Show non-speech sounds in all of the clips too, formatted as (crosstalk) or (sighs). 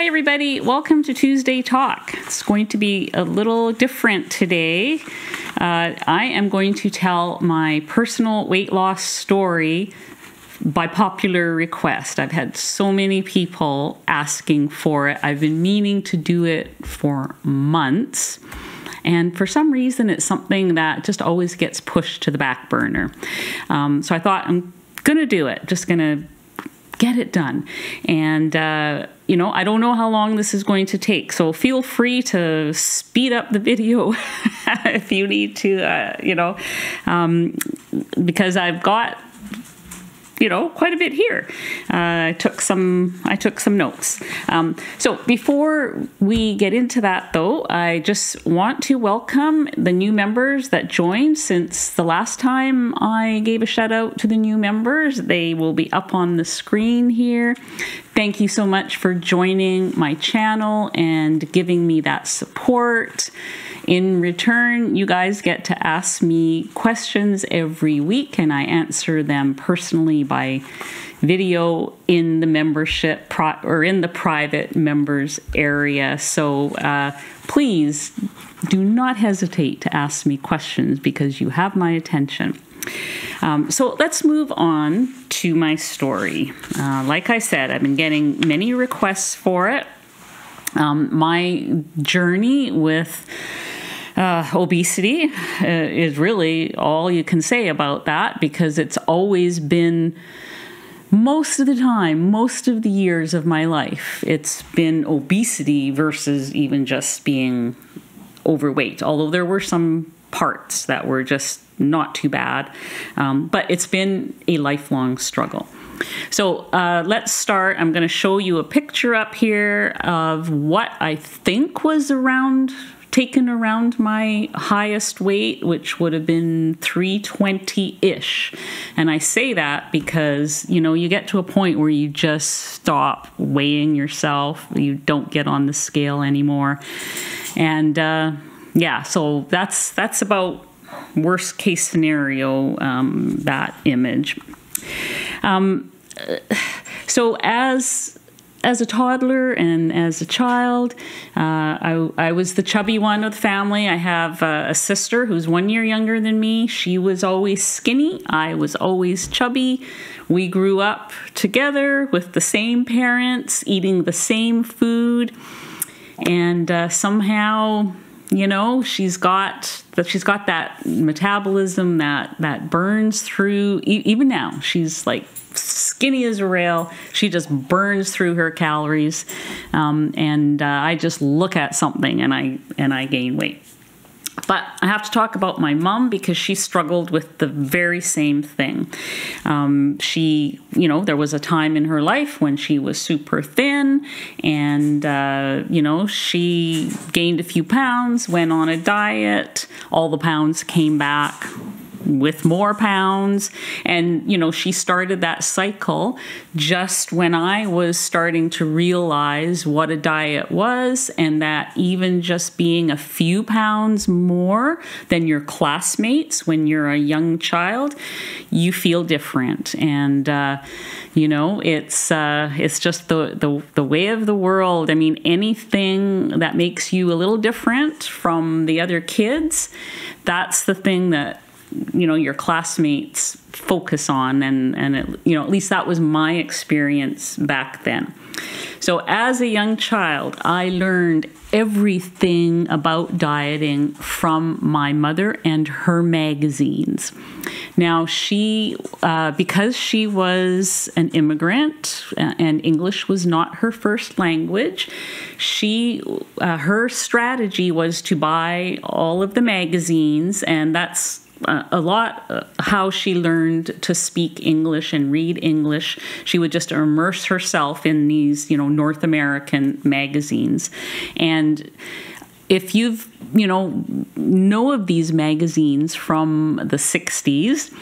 Hi, everybody. Welcome to Tuesday Talk. It's going to be a little different today. Uh, I am going to tell my personal weight loss story by popular request. I've had so many people asking for it. I've been meaning to do it for months. And for some reason, it's something that just always gets pushed to the back burner. Um, so I thought I'm going to do it, just going to get it done. And, uh, you know, I don't know how long this is going to take. So feel free to speed up the video (laughs) if you need to, uh, you know, um, because I've got you know quite a bit here. Uh, I took some I took some notes. Um, so before we get into that, though, I just want to welcome the new members that joined since the last time I gave a shout out to the new members. They will be up on the screen here. Thank you so much for joining my channel and giving me that support. In return, you guys get to ask me questions every week, and I answer them personally by video in the membership pro- or in the private members area. So uh, please do not hesitate to ask me questions because you have my attention. Um, so let's move on to my story. Uh, like I said, I've been getting many requests for it. Um, my journey with uh, obesity uh, is really all you can say about that because it's always been most of the time, most of the years of my life, it's been obesity versus even just being overweight, although there were some parts that were just not too bad. Um, but it's been a lifelong struggle. So uh, let's start. I'm going to show you a picture up here of what I think was around taken around my highest weight, which would have been 320 ish. And I say that because, you know, you get to a point where you just stop weighing yourself, you don't get on the scale anymore. And uh, yeah, so that's that's about worst case scenario, um, that image. Um, so as as a toddler and as a child, uh, I, I, was the chubby one of the family. I have uh, a sister who's one year younger than me. She was always skinny. I was always chubby. We grew up together with the same parents, eating the same food, and uh, somehow, you know, she's got that. She's got that metabolism that that burns through. E- even now, she's like skinny as a rail. She just burns through her calories, um, and uh, I just look at something and I and I gain weight. But I have to talk about my mom because she struggled with the very same thing. Um, she, you know, there was a time in her life when she was super thin, and, uh, you know, she gained a few pounds, went on a diet, all the pounds came back with more pounds. And, you know, she started that cycle just when I was starting to realize what a diet was and that even just being a few pounds more than your classmates when you're a young child, you feel different. And, uh, you know, it's uh, it's just the, the the way of the world. I mean, anything that makes you a little different from the other kids, that's the thing that you know your classmates focus on and and it, you know at least that was my experience back then. So as a young child i learned everything about dieting from my mother and her magazines. Now she uh, because she was an immigrant and english was not her first language she uh, her strategy was to buy all of the magazines and that's uh, a lot uh, how she learned to speak English and read English. She would just immerse herself in these, you know, North American magazines. And if you've, you know, know of these magazines from the 60s,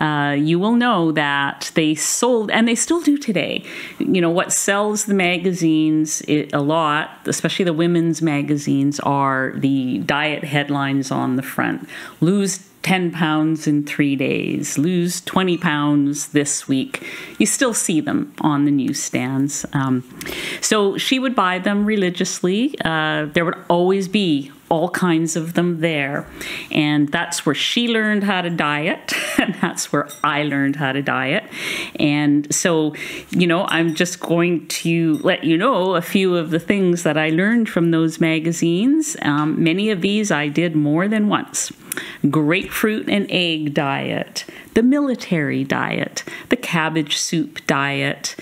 uh, you will know that they sold, and they still do today. You know, what sells the magazines a lot, especially the women's magazines, are the diet headlines on the front. Lose 10 pounds in three days, lose 20 pounds this week. You still see them on the newsstands. Um, so she would buy them religiously. Uh, there would always be all kinds of them there. And that's where she learned how to diet, (laughs) and that's where I learned how to diet. And so, you know, I'm just going to let you know a few of the things that I learned from those magazines. Um, many of these I did more than once grapefruit and egg diet, the military diet, the cabbage soup diet,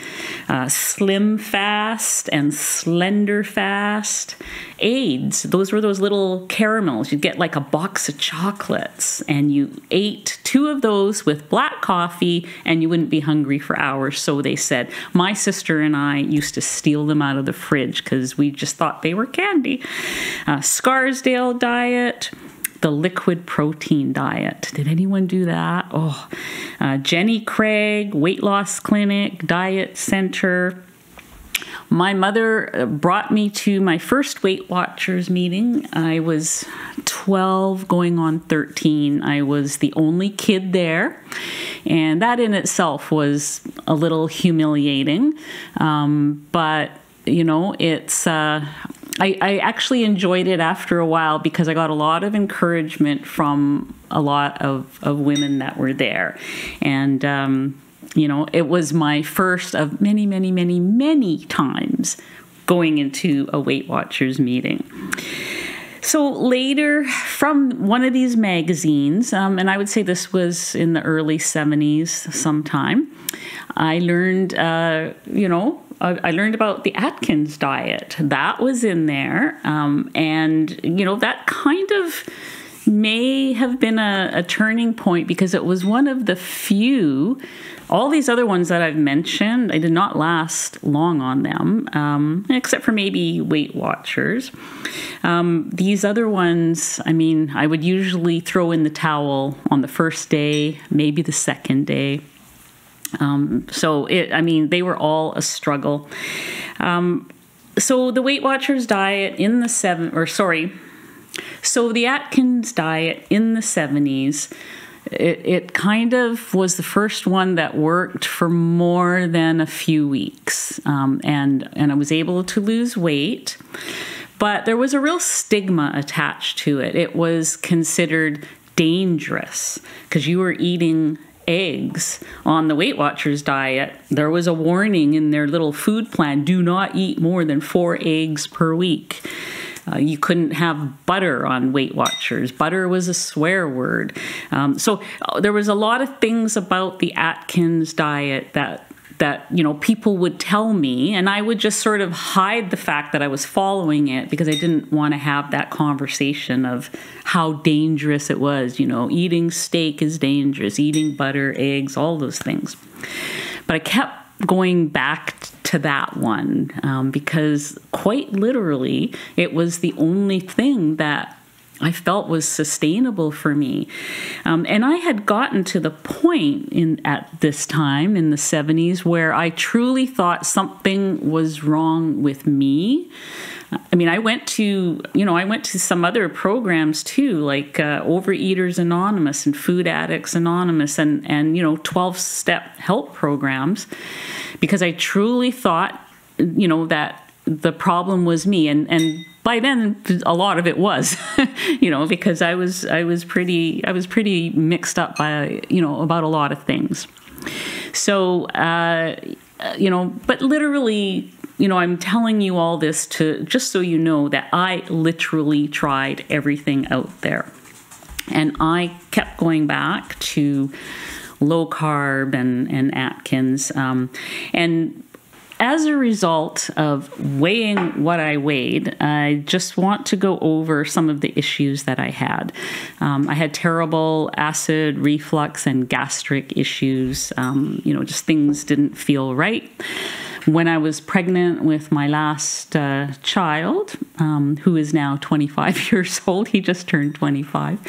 uh, slim fast and slender fast, Ayds. Those were those little caramels. You'd get like a box of chocolates, and you ate two of those with black coffee, and you wouldn't be hungry for hours, so they said. My sister and I used to steal them out of the fridge because we just thought they were candy. Uh, Scarsdale diet the liquid protein diet. Did anyone do that? Oh, uh, Jenny Craig, Weight Loss Clinic, Diet Center. My mother uh, brought me to my first Weight Watchers meeting. I was 12, going on 13. I was the only kid there, and that in itself was a little humiliating. Um, but you know, it's uh, I, I actually enjoyed it after a while because I got a lot of encouragement from a lot of, of women that were there. And, um, you know, it was my first of many, many, many, many times going into a Weight Watchers meeting. So later, from one of these magazines, um, and I would say this was in the early 70s sometime, I learned, uh, you know, I learned about the Atkins diet. That was in there. Um, and, you know, that kind of may have been a, a, turning point because it was one of the few. All these other ones that I've mentioned, I did not last long on them, um, except for maybe Weight Watchers. Um, these other ones, I mean, I would usually throw in the towel on the first day, maybe the second day. Um, so it, I mean, they were all a struggle. Um, so the Weight Watchers diet in the seven, or sorry, so the Atkins diet in the seventies. It, it kind of was the first one that worked for more than a few weeks, um, and and I was able to lose weight but there was a real stigma attached to it. It was considered dangerous because you were eating eggs on the Weight Watchers diet, there was a warning in their little food plan do not eat more than four eggs per week. Uh, you couldn't have butter on Weight Watchers. Butter was a swear word. Um, so uh, there was a lot of things about the Atkins diet that that you know people would tell me and i would just sort of hide the fact that i was following it because i didn't want to have that conversation of how dangerous it was you know eating steak is dangerous eating butter eggs all those things. But i kept going back to that one um, because quite literally it was the only thing that I felt was sustainable for me. Um, and I had gotten to the point in at this time in the 70s where I truly thought something was wrong with me. I mean, I went to, you know, I went to some other programs too, like uh, Overeaters Anonymous and Food Addicts Anonymous and, and, you know, 12 step help programs because I truly thought, you know, that the problem was me. And, and by then a lot of it was (laughs) you know because i was i was pretty i was pretty mixed up by you know about a lot of things so uh, you know but literally you know i'm telling you all this to just so you know that i literally tried everything out there and i kept going back to low carb and, and Atkins. Um, and as a result of weighing what I weighed, I just want to go over some of the issues that I had. Um, I had terrible acid reflux and gastric issues. Um, you know, just things didn't feel right. When I was pregnant with my last uh, child, um, who is now 25 (laughs) years old, he just turned 25.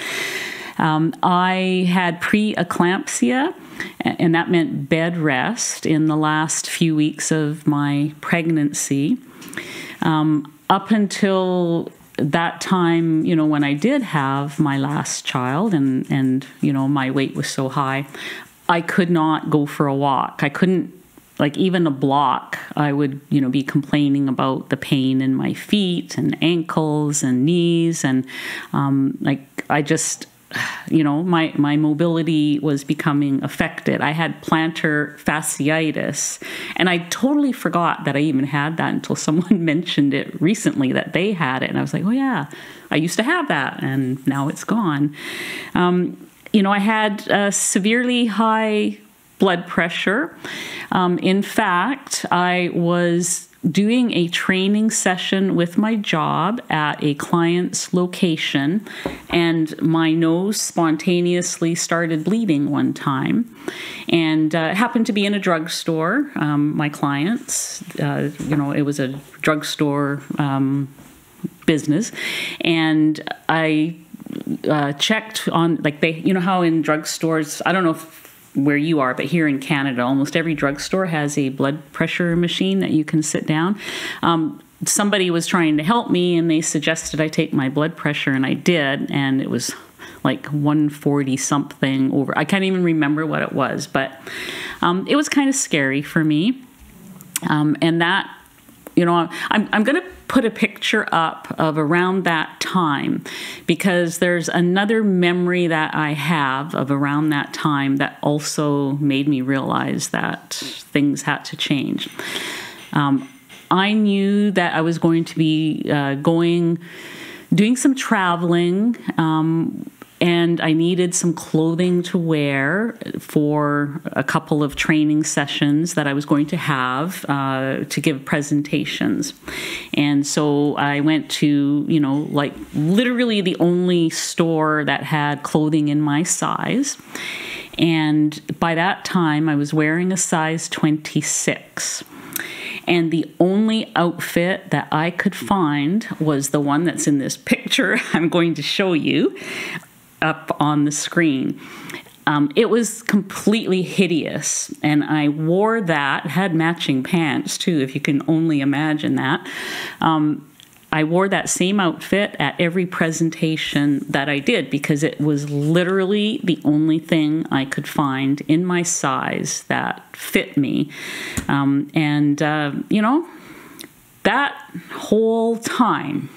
Um, I had preeclampsia and that meant bed rest in the last few weeks of my pregnancy. Um, up until that time, you know, when I did have my last child and, and, you know, my weight was so high, I could not go for a walk. I couldn't, like, even a block, I would, you know, be complaining about the pain in my feet and ankles and knees. And, um, like, I just, you know, my, my mobility was becoming affected. I had plantar fasciitis, and I totally forgot that I even had that until (laughs) someone (laughs) mentioned it recently that they had it. And I was like, oh, yeah, I used to have that, and now it's gone. Um, you know, I had a severely high blood pressure. Um, in fact, I was doing a training session with my job at a client's location, and my nose spontaneously started bleeding one time. And uh, happened to be in a drugstore. Um, my clients, uh, you know, it was a drugstore um, business, and I uh, checked on like they, you know, how in drugstores, I don't know if where you are, but here in Canada, almost every drugstore has a blood pressure machine that you can sit down. Um, somebody was trying to help me and they suggested I take my blood pressure, and I did, and it was like 140 something over. I can't even remember what it was, but um, it was kind of scary for me. Um, and that, you know, I'm, I'm going to put a picture up of around that time because there's another memory that I have of around that time that also made me realize that things had to change. Um, I knew that I was going to be uh, going, doing some traveling. Um, and I needed some clothing to wear for a couple of training sessions that I was going to have uh, to give presentations. And so I went to, you know, like literally the only store that had clothing in my size. And by that time, I was wearing a size 26. And the only outfit that I could find was the one that's in this picture (laughs) I'm going to show you up on the screen. Um, it was completely hideous, and I wore that. Had matching pants too, if you can only imagine that. Um, I wore that same outfit at every presentation that I did because it was literally the only thing I could find in my size that fit me. Um, and, uh, you know, that whole time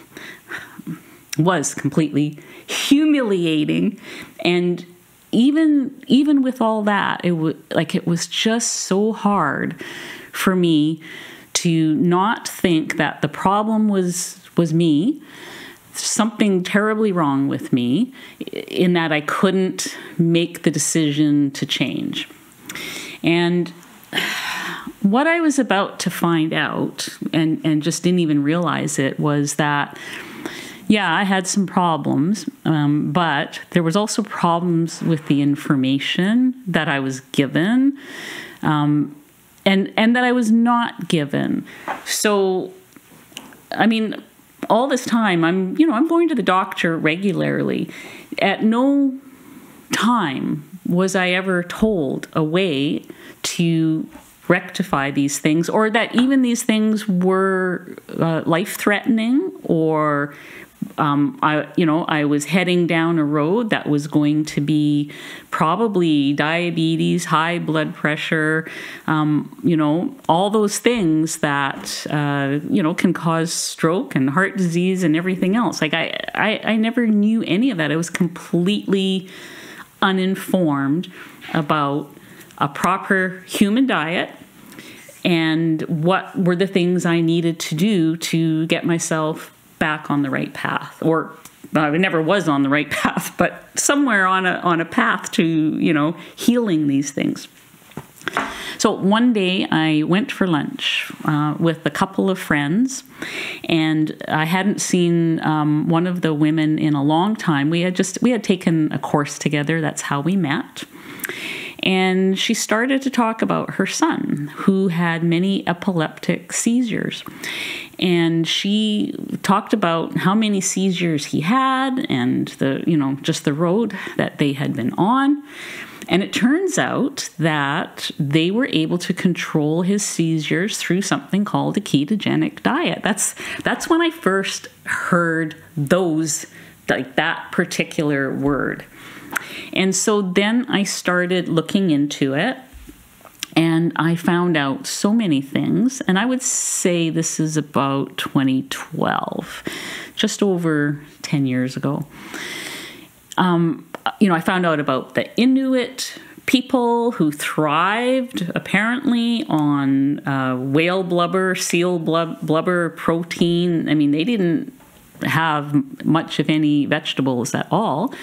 was completely humiliating. And even even with all that it was like it was just so hard for me to not think that the problem was was me something terribly wrong with me in that I couldn't make the decision to change. And what I was about to find out and and just didn't even realize it was that yeah, I had some problems, um, but there was also problems with the information that I was given, um, and and that I was not given. So, I mean, all this time, I'm you know I'm going to the doctor regularly. At no time was I ever told a way to rectify these things, or that even these things were uh, life threatening or um, I, you know, I was heading down a road that was going to be probably diabetes, high blood pressure, um, you know, all those things that uh, you know can cause stroke and heart disease and everything else. Like I, I, I never knew any of that. I was completely uninformed about a proper human diet and what were the things I needed to do to get myself back on the right path or I never was on the right (laughs) path, but somewhere on a on a path to you know healing these things. So one day I went for lunch uh, with a couple of friends, and I hadn't seen um, one of the women in a long time. We had just we had taken a course together. That's how we met. And she started to talk about her son, who had many epileptic seizures and she talked about how many seizures he had and the you know just the road that they had been on And it turns out that they were able to control his seizures through something called a ketogenic diet. That's that's when I first heard those like that particular word. And so then I started looking into it and I found out so many things. And I would say this is about 2012, just over 10 years ago. Um, you know, I found out about the Inuit people who thrived apparently on uh, whale blubber, seal blubber protein. I mean, they didn't have much of any vegetables at all.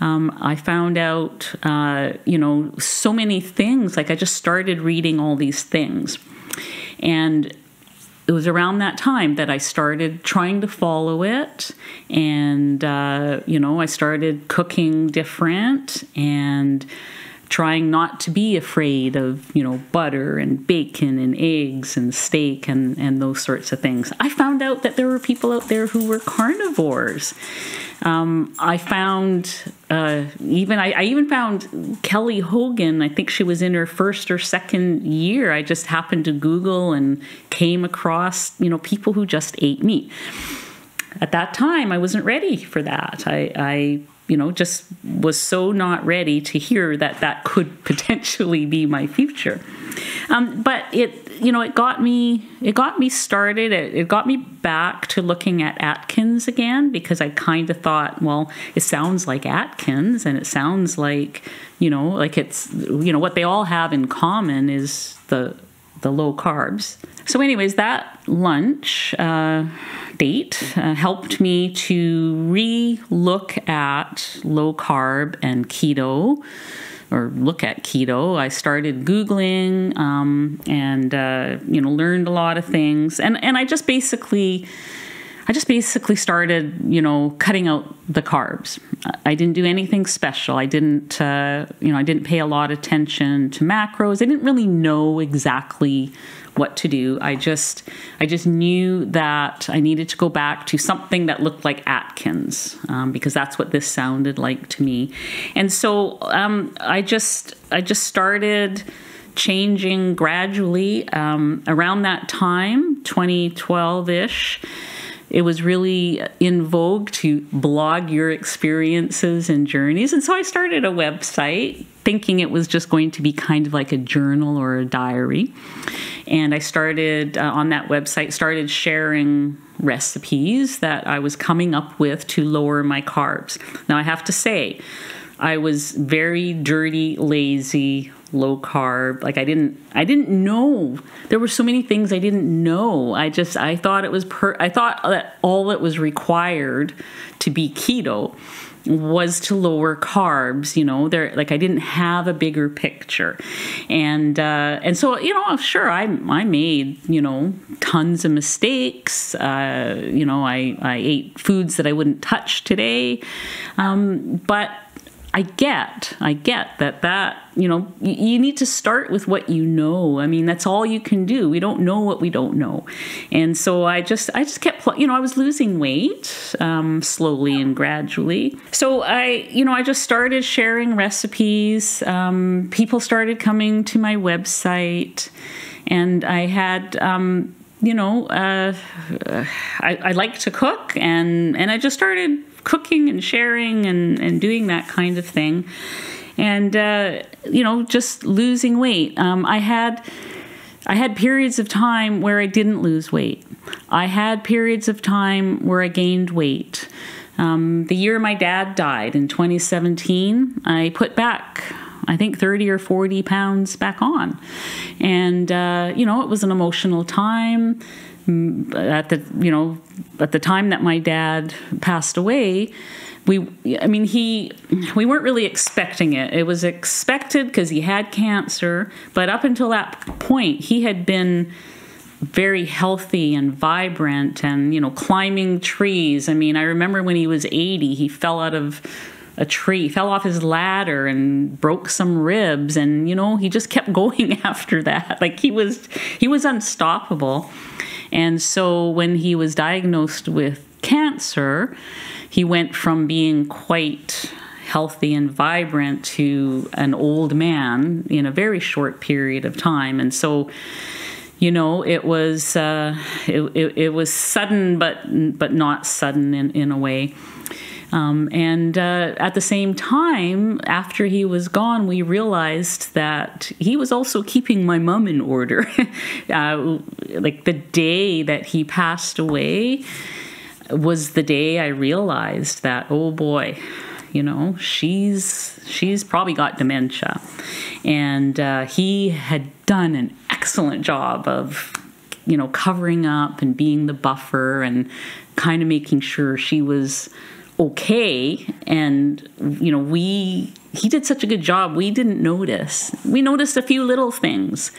Um, I found out, uh, you know, so many things. Like I just started reading all these things. And it was around that time that I started trying to follow it. And, uh, you know, I started cooking different and trying not to be afraid of, you know, butter and bacon and eggs and steak and, and those sorts of things. I found out that there were people out there who were carnivores. Um, I found uh, even I, I, even found Kelly Hogan. I think she was in her first or second year. I just happened to Google and came across you know people who just ate meat. At that time, I wasn't ready for that. I, I you know just was so not ready to hear that that could (laughs) potentially be my future. Um, but it you know, it got me it got me started. It, it got me back to looking at Atkins again because I kind of thought, well, it sounds like Atkins and it sounds like, you know, like it's you know what they all have in common is the the low carbs. So, anyways, that lunch uh, date uh, helped me to re look at low carb and keto or look at keto. I started Googling um, and, uh, you know, learned a lot of things. And, and I just basically, I just basically started, you know, cutting out the carbs. I didn't do anything special. I didn't, uh, you know, I didn't pay a lot of attention to macros. I didn't really know exactly what to do. I just I just knew that I needed to go back to something that looked like Atkins um, because that's what this sounded like to me. And so um, I just I just started changing gradually um, around that time, 2012 ish it was really in vogue to blog your experiences and journeys. And so I started a website thinking it was just going to be kind of like a journal or a diary. And I started uh, on that website, started sharing recipes that I was coming up with to lower my carbs. Now, I have to say, I was very dirty, lazy, low carb. Like i didn't i didn't know. There were so many things i didn't know. I just i thought it was per i thought that all that was required to be keto was to lower carbs you know? There like i didn't have a bigger picture. And uh and so you know sure i i made you know tons of mistakes. Uh you know i i ate foods that i wouldn't touch today. Um but I get, I get that that, you know, you, need to start with what you know. I mean, that's all you can do. We don't know what we don't know. And so I just, I just kept, you know, I was losing weight um, slowly and gradually. So I, you know, I just started sharing recipes. Um, people started coming to my website and I had, um, you know, uh, I, I like to cook and, and I just started cooking and sharing and, and doing that kind of thing. And, uh, you know, just losing weight. Um, I had. I had periods of time where I didn't lose weight. I had periods of time where I gained weight. Um, the year my dad died in 2017, I put back, I think, 30 or 40 pounds back on. And, uh, you know, it was an emotional time Mm, at the you know at the time that my dad passed away we i mean he we weren't really expecting it. It was expected because he had cancer but up until that point he had been very healthy and vibrant and you know climbing trees. I mean i remember when he was 80 he fell out of a tree fell off his ladder and broke some ribs and you know he just kept (laughs) going after that. Like he was he was unstoppable and so when he was diagnosed with cancer, he went from being quite healthy and vibrant to an old man in a very short period of time. And so, you know, it was uh, it, it, it, was sudden, but but not sudden in, in a way. Um, and uh, at the same time, after he was gone, we realized that he was also keeping my mom in order. (laughs) uh, like the day that he passed away was the day I realized that, oh boy, you know, she's she's probably got dementia, and uh, he had done an excellent job of you know covering up and being the buffer and kind of making sure she was okay and you know we he did such a good job we didn't notice. We noticed a few little things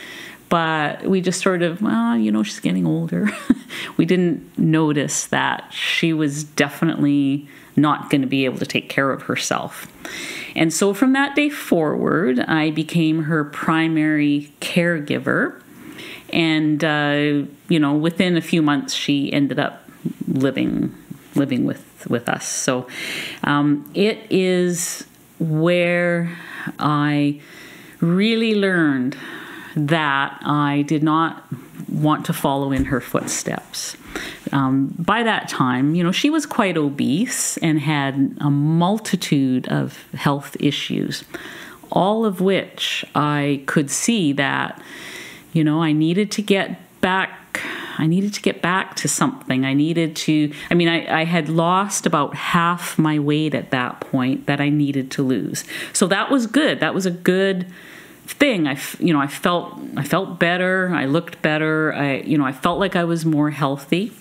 but we just sort of well you know she's getting older. (laughs) We didn't notice that she was definitely not going to be able to take care of herself. And so from that day forward i became her primary caregiver and uh, you know within a few months she ended up living living with with us. So um, it is where I really learned that I did not want to follow in her footsteps. Um, by that time, you know, she was quite obese and had a multitude of health issues, all of which I could see that, you know, I needed to get back I needed to get back to something. I needed to, I mean, I, I had lost about half my weight at that point that I needed to lose. So that was good. That was a good thing. I, you know, I felt, I felt better. I looked better. I, you know, I felt like I was more healthy,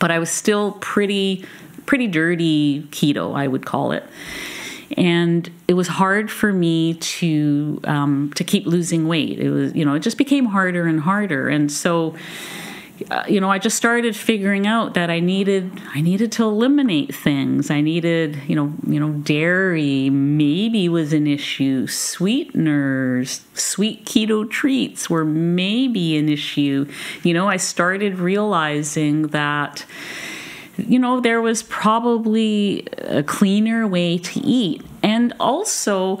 but I was still pretty, pretty dirty keto, I would call it and it was hard for me to um, to keep losing weight. It was you know it just became harder and harder, and so Uh, you know, I just started figuring out that I needed I needed to eliminate things. I needed, you know, you know, dairy maybe was an issue. Sweeteners, sweet keto treats were maybe an issue. You know, I started realizing that you know, there was probably a cleaner way to eat. And also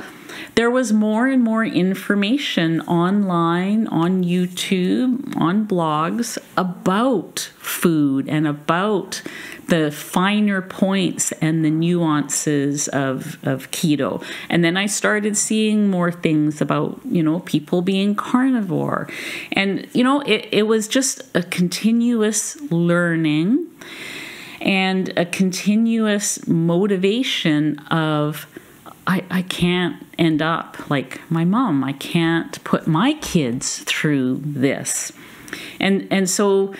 there was more and more information online, on YouTube, on blogs about food and about the finer points and the nuances of, of keto. And then I started seeing more things about, you know, people being carnivore. And, you know, it, it was just a continuous learning and a continuous motivation of I, I can't end up like my mom. I can't put my kids through this. And and so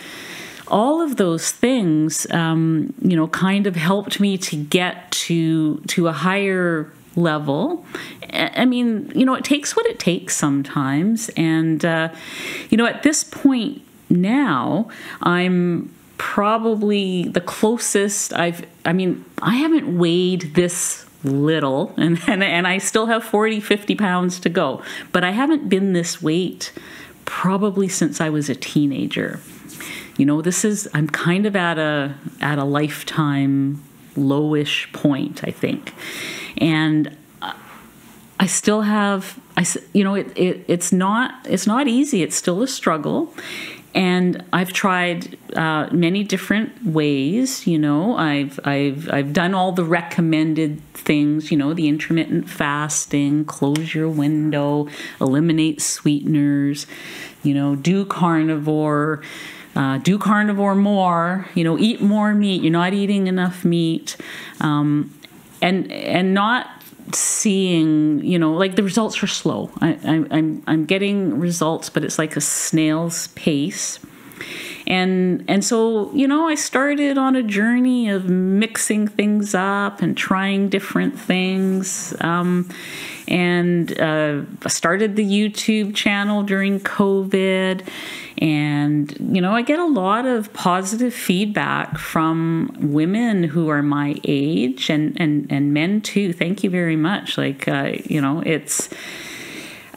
all of those things um, you know kind of helped me to get to to a higher level i mean you know it takes what it takes sometimes and uh, you know at this point now i'm probably the closest i've i mean i haven't weighed this little (laughs) and, and, and I still have 40, 50 pounds to go. But I haven't been this weight probably since I was a teenager. You know, this is I'm kind of at a at a lifetime lowish point, I think. And I still have I you know it, it it's not it's not easy. It's still a struggle and I've tried uh, many different ways. You know, I've I've I've done all the recommended things. You know, the intermittent fasting, close your window, eliminate sweeteners. You know, do carnivore. Uh, do carnivore more. You know, eat more meat. You're not eating enough meat, um, and and not seeing you know like the results are slow I, I, I'm, I'm getting results but it's like a snail's pace and and so you know i started on a journey of mixing things up and trying different things um, and uh, started the youtube channel during covid and, you know, I get a lot of positive feedback from women who are my age and, and, and men too. Thank you very much. Like, uh, you know, it's.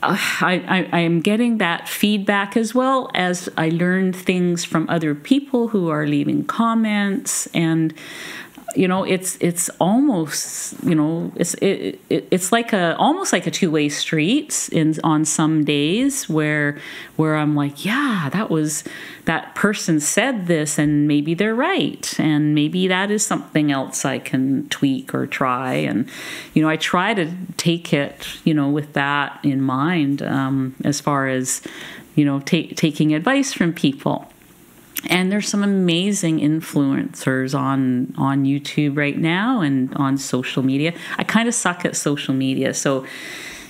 Uh, I, I, am getting that feedback as well as I learned things from other people who are leaving comments. And you know it's it's almost you know it's it, it, it's like a almost like a two-way street in on some days where where I'm like yeah that was that person said this and maybe they're right. And maybe that is something else I can tweak or try. And you know I try to take it you know with that in mind um, as far as you know take, taking advice from people and there's some amazing influencers on on YouTube right now and on social media. I kind of suck at social media, so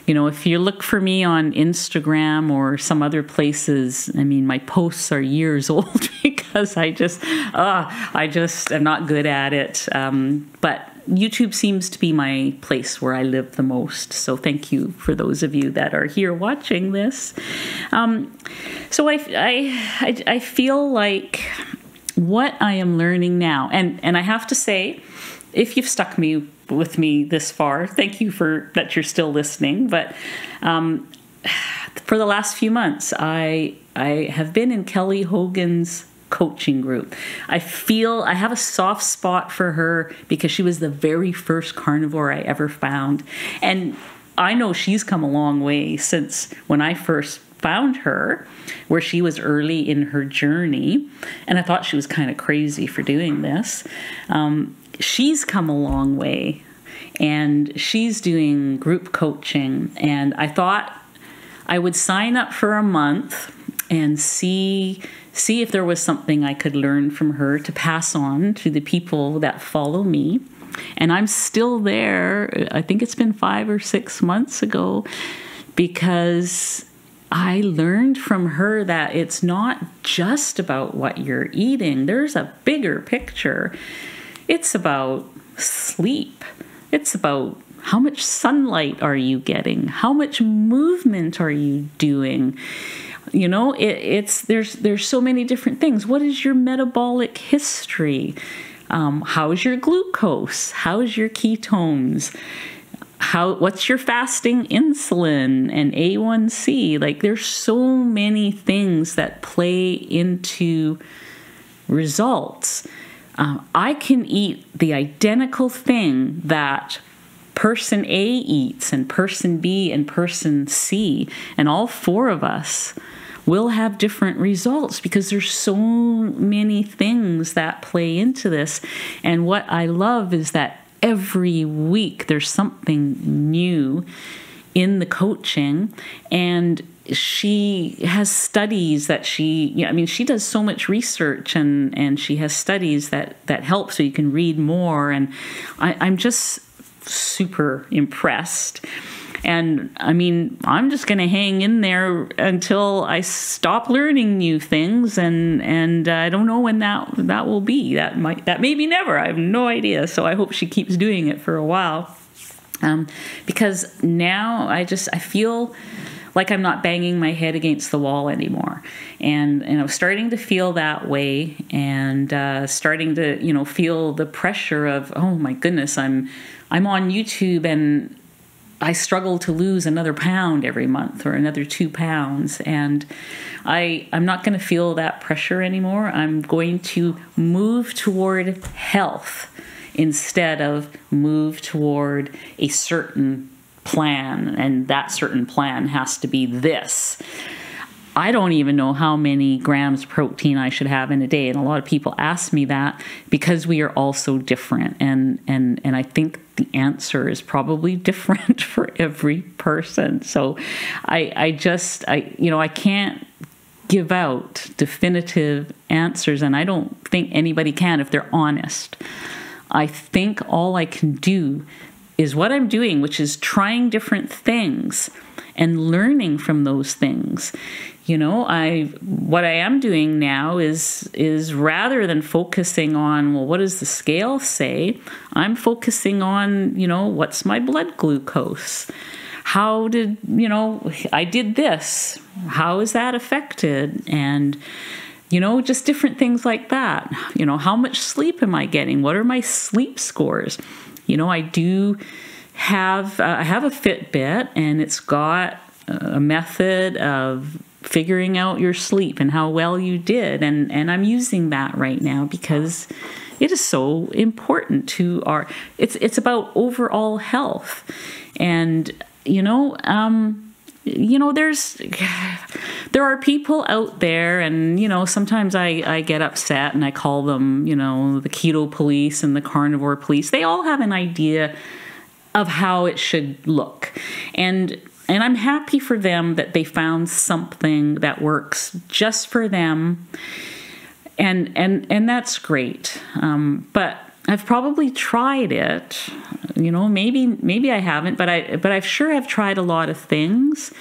you know if you look for me on Instagram or some other places, I mean my posts are years (laughs) old because I just uh, I just am not good at it. Um, but YouTube seems to be my place where I live the most. So thank you for those of you that are here watching this. Um, so I, I, I feel like what I am learning now, and, and I have to say, if you've stuck me with me this far, thank you for that you're still listening. But um, for the last few months, I I have been in Kelly Hogan's coaching group. I feel I have a soft spot for her because she was the very first carnivore I ever found. And I know she's come a long way since when I first found her, where she was early in her journey. And I thought she was kind of crazy for doing this. Um, she's come a long way and she's doing group coaching. And I thought I would sign up for a month and see see if there was something I could learn from her to pass on to the people that follow me. And I'm still there. I think it's been five or six months ago because I learned from her that it's not just about what you're eating, there's a bigger picture. It's about sleep, it's about how much sunlight are you getting? How much movement are you doing? You know it, it's there's there's so many different things. What is your metabolic history? Um, how's your glucose? How's your ketones? How what's your fasting insulin and a1c like there's so many things that play into results. Uh, i can eat the identical thing that person a eats and person b and person c and all four of us will have different results because there's so many things that play into this. And what I love is that every week there's something new in the coaching and she has studies that she yeah, I mean she does so much research and and she has studies that that help so you can read more and I, I'm just super impressed and I mean, I'm just going to hang in there until I stop learning new things, and and uh, I don't know when that that will be. That might that may be never. I have no idea. So I hope she keeps doing it for a while, um, because now I just I feel like I'm not banging my head against the wall anymore. And and I starting to feel that way and uh, starting to, you know, feel the pressure of, oh my goodness, I'm I'm on YouTube and I struggle to lose another pound every month or another two pounds. And I, I'm not going to feel that pressure anymore. I'm going to move toward health instead of move toward a certain plan. And that certain plan has to be this. I don't even know how many grams protein I should have in a day. And a lot of people ask me that because we are all so different. And and and I think the answer is probably (laughs) different for every person. So I I just I you know I can't give out definitive answers and I don't think anybody can if they're honest. I think all I can do is what I'm doing, which is trying different things and learning from those things you know i what i am doing now is is rather than focusing on well what does the scale say? I'm focusing on you know what's my blood glucose? How did you know i did this. How is that affected? And you know just different things like that. You know how much sleep am i getting? What are my sleep scores? You know i do have uh, i have a fitbit and it's got a method of figuring out your sleep and how well you did. And and I'm using that right now because it is so important to our it's it's about overall health. And you know um you know there's (sighs) there are people out there and you know sometimes I, I get upset and i call them you know the keto police and the carnivore police. They all have an idea of how it should look. And and i'm happy for them that they found something that works just for them and and and that's great um, but I've probably tried it. You know, maybe maybe I haven't, but I but I've sure have tried a lot of things,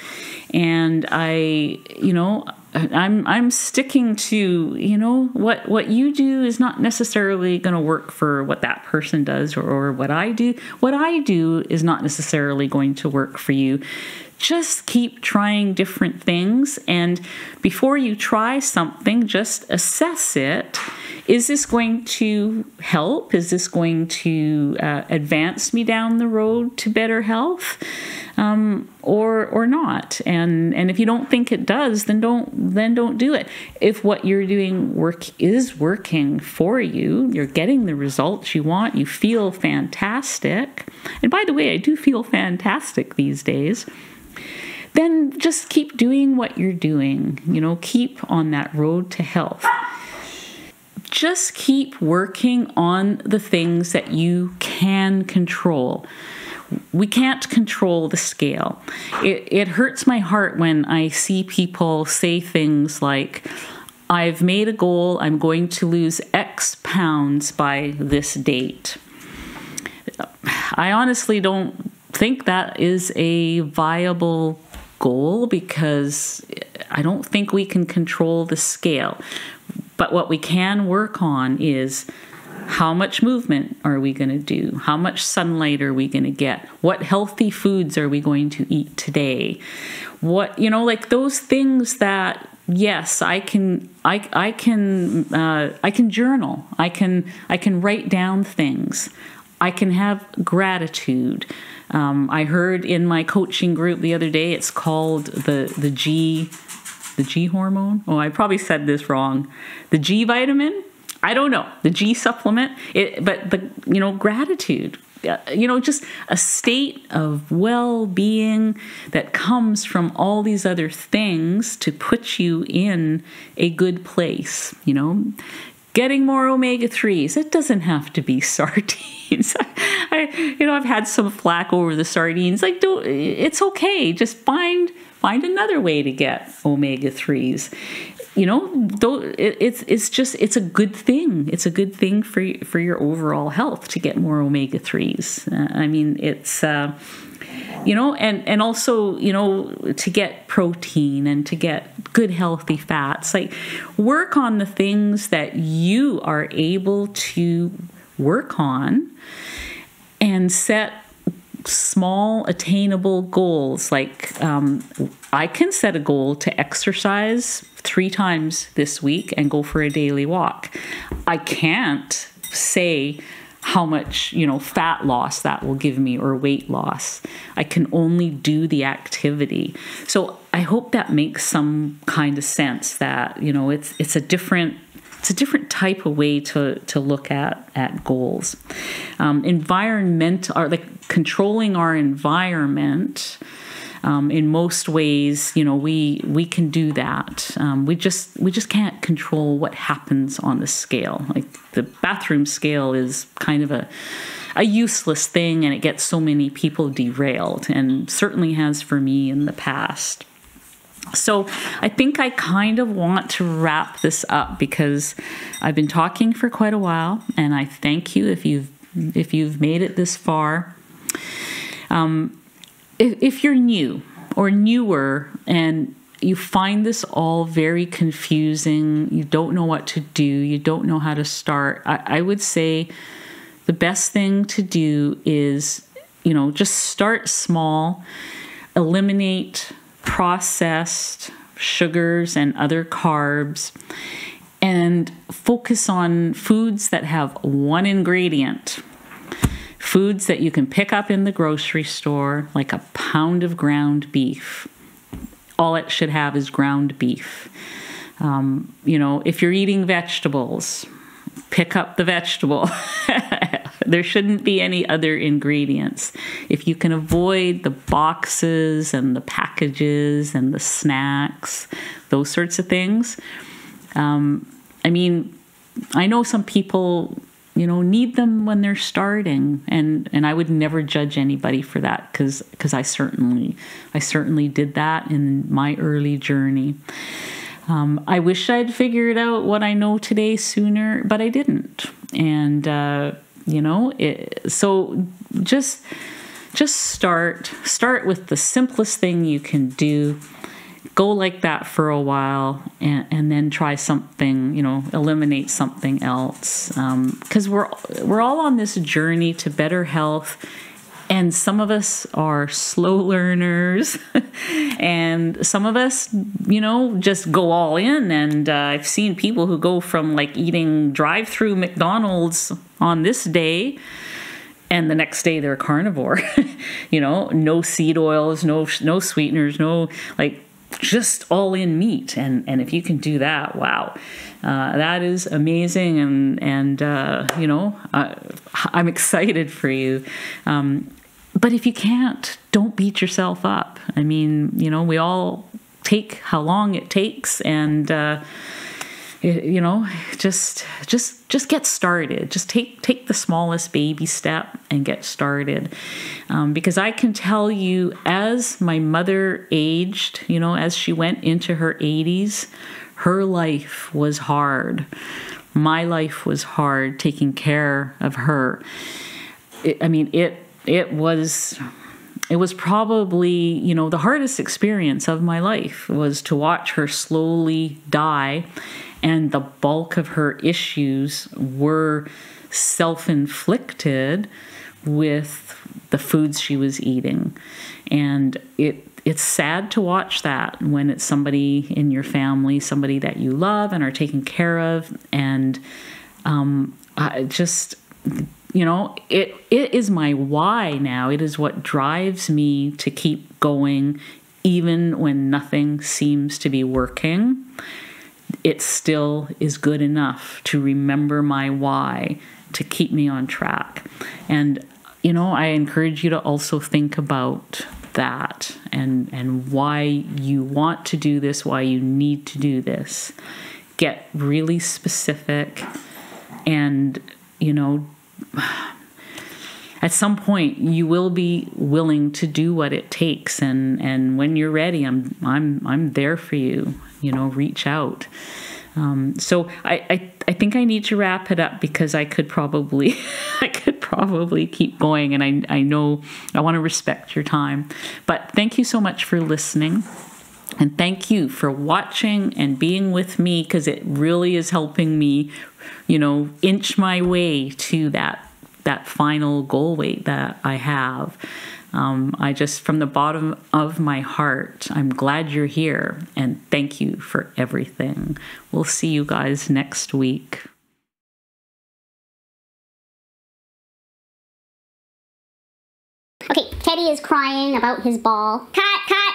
and I you know I'm I'm sticking to you know what what you do is not necessarily going to work for what that person does or, or what I do. What I do is not necessarily going to work for you just keep trying different things. And before you try something, just assess it. Is this going to help? Is this going to uh, advance me down the road to better health? Um, or or not. And and if you don't think it does, then don't then don't do it. If what you're doing work is working for you, you're getting the results you want, you feel fantastic. And by the way, I do feel fantastic these days then just keep doing what you're doing. You know, keep on that road to health. Just keep working on the things that you can control. We can't control the scale. It, it hurts my heart when I see people say things like, I've made a goal, I'm going to lose X pounds by this date. I honestly don't think that is a viable goal because I don't think we can control the scale. But what we can work on is how much movement are we going to do? How much sunlight are we going to get? What healthy foods are we going to eat today? What, you know, like those things that yes i can i i can uh, i can journal i can i can write down things i can have gratitude um, I heard in my coaching group the other day it's called the the G the G hormone. Oh, I probably said this wrong. The G vitamin. I don't know the G supplement. It, but the you know gratitude. Uh, you know, just a state of well being that comes from all these other things to put you in a good place. You know, getting more omega 3s. It doesn't have to be (laughs) sardines. I, you know, I've had some flack over the sardines. Like, don't, it's okay. Just find find another way to get omega 3s. You know, though it, it's it's just it's a good thing. It's a good thing for for your overall health to get more omega 3s. Uh, I mean, it's uh, you know and and also you know to get protein and to get good healthy fats like work on the things that you are able to work on and set small attainable goals. Like um, i can set a goal to exercise three times this week and go for a daily walk. I can't say how much you know fat loss that will give me or weight loss. I can only do the activity. So i hope that makes some kind of sense that you know it's it's a different it's a different type of way to to look at at goals. Um, environment are like controlling our environment um, in most ways, you know, we we can do that. Um, we just we just can't control what happens on the scale. Like the bathroom scale is kind of a a useless thing, and it gets so many people derailed, and certainly has for me in the past. So I think I kind of want to wrap this up because I've been talking for quite a while, and I thank you if you've if you've made it this far. Um, if, if you're new or newer and you find this all very confusing, you don't know what to do, you don't know how to start, I, I would say the best thing to do is, you know, just start small, eliminate processed sugars and other carbs, and focus on foods that have one ingredient Foods that you can pick up in the grocery store, like a pound of ground beef. all it should have is ground beef. Um, you know, if you're eating vegetables, pick up the vegetable. (laughs) there shouldn't be any other ingredients. If you can avoid the boxes and the packages and the snacks, those sorts of things. Um, I mean, I know some people, you know, need them when they're starting, and and I would never judge anybody for that because because I certainly I certainly did that in my early journey. Um, I wish I'd figured out what I know today sooner, but I didn't. And uh, you know, it, so just just start start with the simplest thing you can do. Go like that for a while, and, and then try something. You know, eliminate something else. Because um, we're we're all on this journey to better health and some of us are slow (laughs) learners and some of us you know just go all in and uh, i've seen people who go from like eating drive-through mcdonald's on this day and the next day they're carnivore (laughs) you know no seed oils no no sweeteners no like just all in meat. And and if you can do that wow. Uh, that is amazing. And and uh, you know uh, I'm excited for you. Um, but if you can't, don't beat yourself up. I mean, you know, we all take how long it takes. And uh, you know just just just get started. Just take take the smallest baby step and get started. Um, because i can tell you as my mother aged you know as she went into her 80s her life was hard. My life was hard taking care of her. It, i mean it it was it was probably you know the hardest experience of my life was to watch her slowly die and the bulk of her issues were self-inflicted with the foods she was eating. And it it's sad to watch that when it's somebody in your family somebody that you love and are taken care of. And um, just you know it it is my why now. It is what drives me to keep going even when nothing seems to be working it still is good enough to remember my why to keep me on track. And you know i encourage you to also think about that and and why you want to do this why you need to do this. Get really specific and you know at some point you will be willing to do what it takes. And and when you're ready i'm i'm i'm there for you you know reach out. Um, so I, I i think i need to wrap it up because i could probably (laughs) i could probably keep going. And i i know i want to respect your time. But thank you so much for listening. And thank you for watching and being with me because it really is helping me, you know, inch my way to that that final goal weight that I have. Um, I just, from the bottom of my heart, I'm glad you're here and thank you for everything. We'll see you guys next week. Okay, Teddy is crying about his ball. Cut, cut.